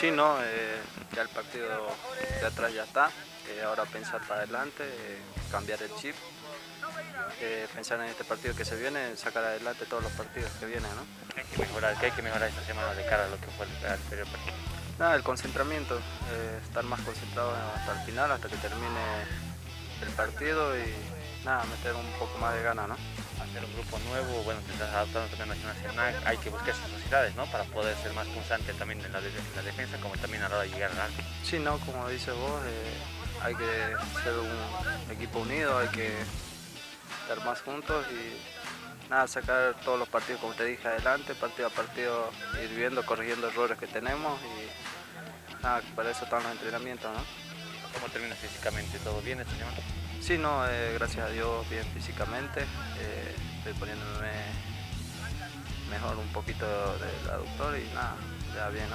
Sí, no, eh, ya el partido de atrás ya está, eh, ahora pensar para adelante, eh, cambiar el chip, pensar en este partido que se viene, sacar adelante todos los partidos que vienen. ¿no? ¿Qué hay que mejorar, ¿Qué hay que mejorar esta semana de cara a lo que fue el anterior partido? Nada, el concentramiento, estar más concentrado hasta el final, hasta que termine el partido y nada, meter un poco más de gana, ¿no? Hacer un grupo nuevo, bueno, te estás adaptando también a nacional, hay que buscar esas sociedades, ¿no? Para poder ser más constante también en la, defensa como también a la hora de llegar al arco. Sí, no, como dices vos, eh, hay que ser un equipo unido, hay que estar más juntos y nada, sacar todos los partidos, como te dije, adelante, partido a partido, ir viendo, corrigiendo errores que tenemos y nada, para eso están los entrenamientos, ¿no? ¿Cómo termina físicamente? ¿Todo bien esta semana? Sí, no, eh, gracias a Dios bien físicamente. Eh, estoy poniéndome mejor un poquito del aductor y nada, ya bien.